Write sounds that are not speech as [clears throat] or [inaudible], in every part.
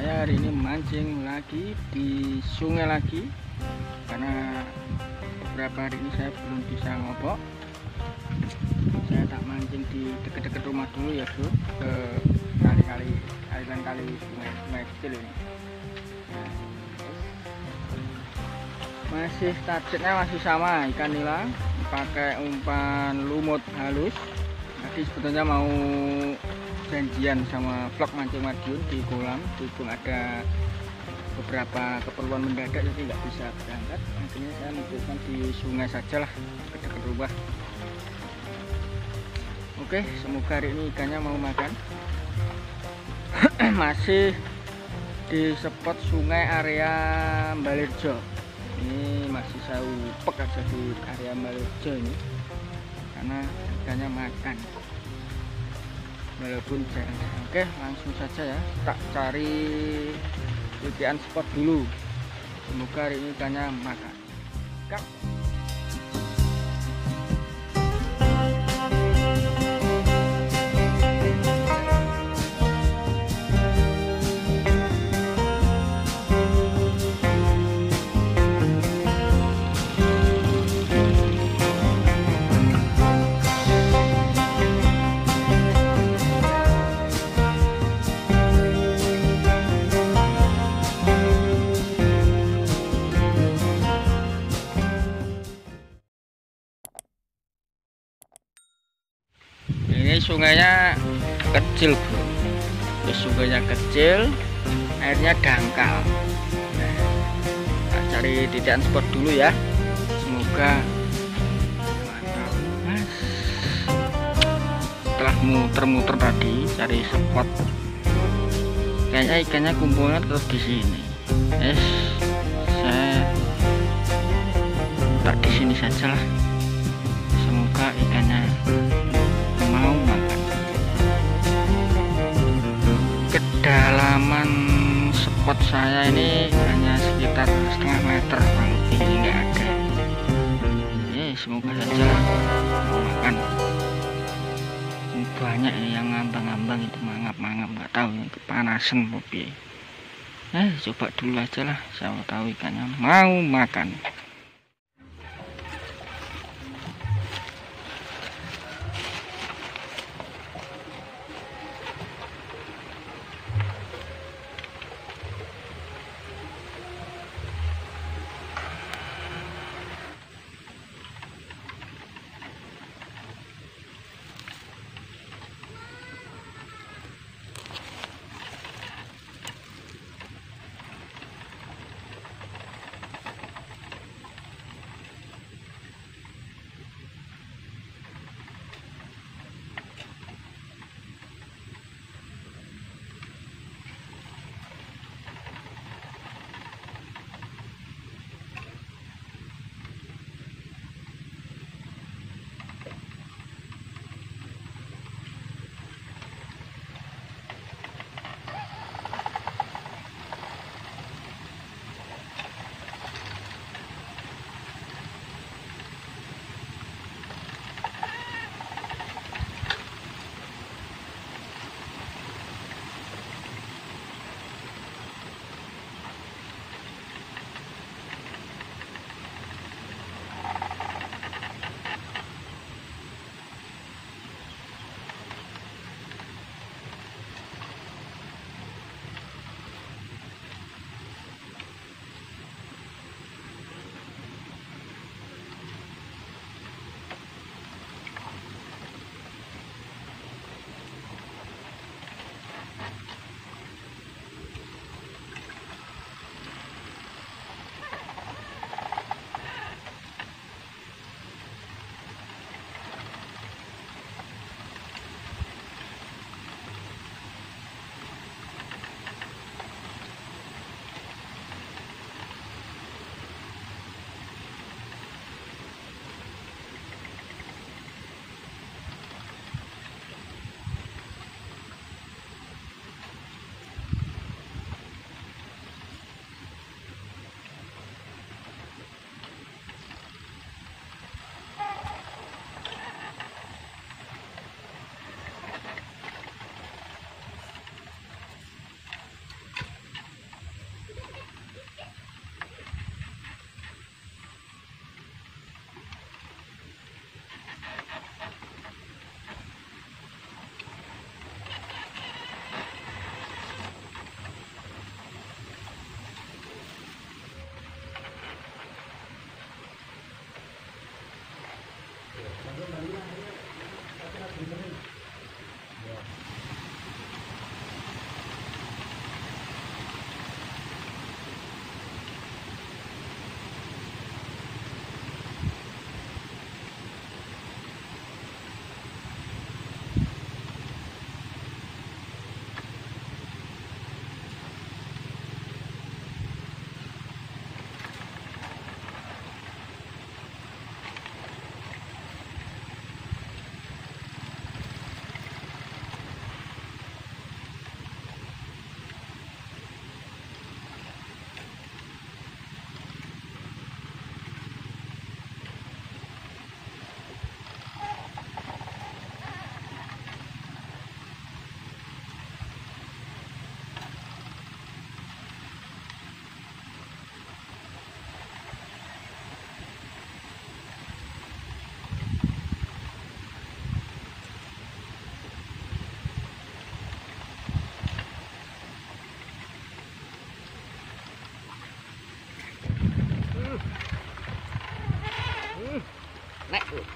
Saya hari ini mancing lagi di sungai lagi. Karena beberapa hari ini saya belum bisa ngobok. Saya tak mancing di dekat-dekat rumah dulu ya bro Ke kali-kali aliran kali sungai, sungai kecil ini. Masih targetnya masih sama ikan nila pakai umpan lumut halus. Tadi sebetulnya mau janjian sama vlog mancing Madiun di kolam. Berhubung ada beberapa keperluan mendadak jadi nggak bisa berangkat. Akhirnya saya memutuskan di sungai saja lah dekat rumah. Oke semoga hari ini ikannya mau makan. [clears throat] Masih di spot sungai area Balirjo ini masih saya upek aja di area Balirjo ini. Karena ikannya makan walaupun jarang oke langsung saja ya. Tak cari tipian spot dulu. Semoga hari ini ikannya makan. Kak. Sungainya kecil bro Terus sungainya kecil airnya dangkal. Nah, cari titik spot dulu ya. Semoga setelah muter-muter tadi cari spot. Kayaknya ikannya kumpulnya tetap di sini. Es saya tak di sini saja lah saya ini hanya sekitar setengah meter kurang lebih nggak ada. Ya semoga saja mau makan. Ini banyak ini yang ngambang-ngambang itu mangap-mangap nggak tahu ini kepanasan mobil eh coba dulu aja lah siapa tahu ikannya mau makan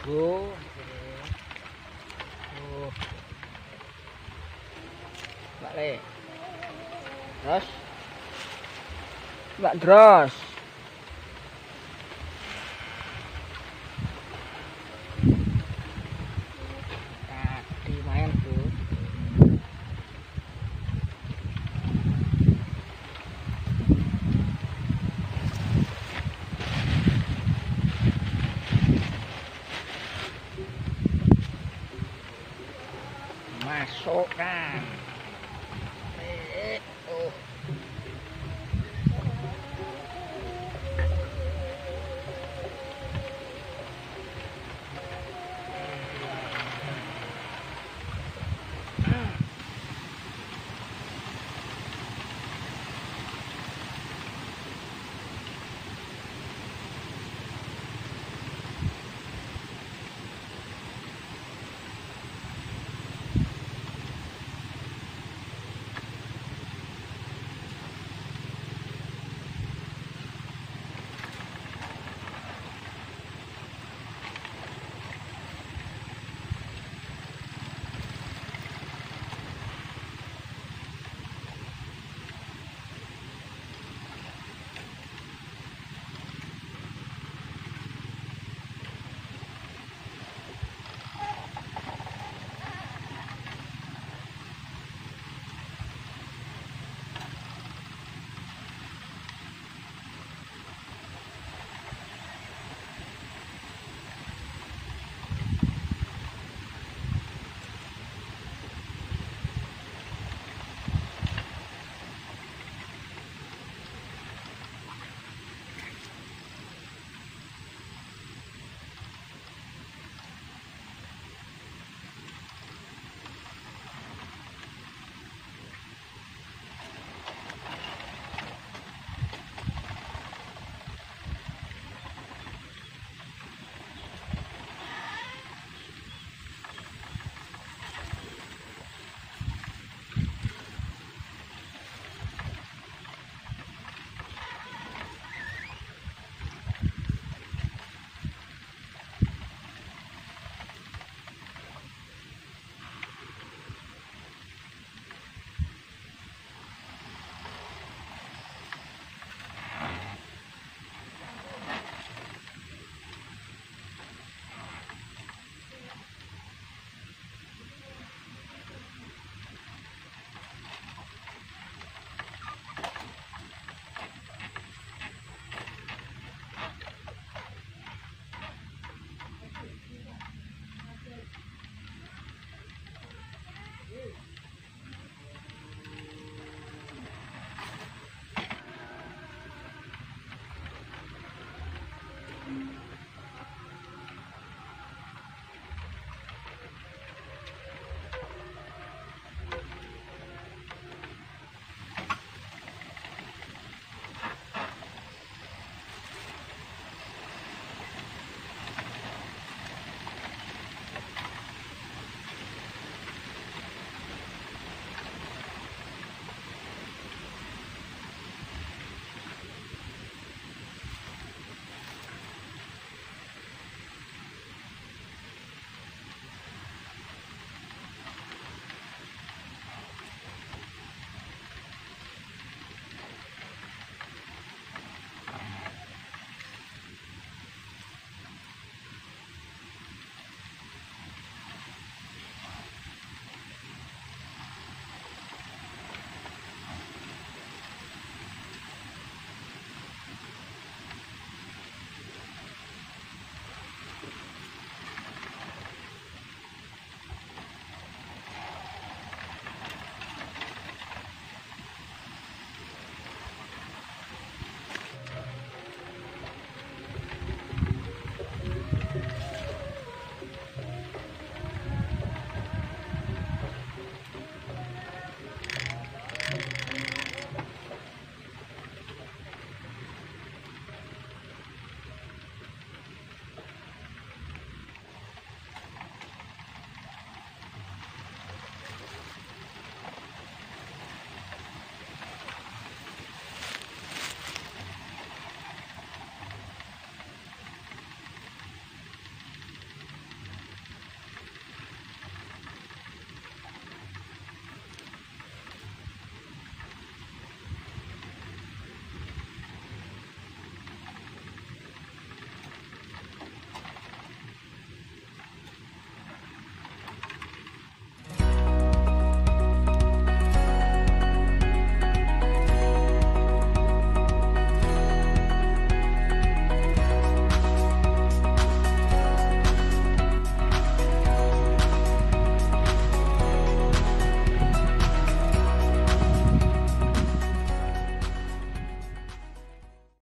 Bu. Oh. Mbak Le. Terus. Mbak Dros. しょうが。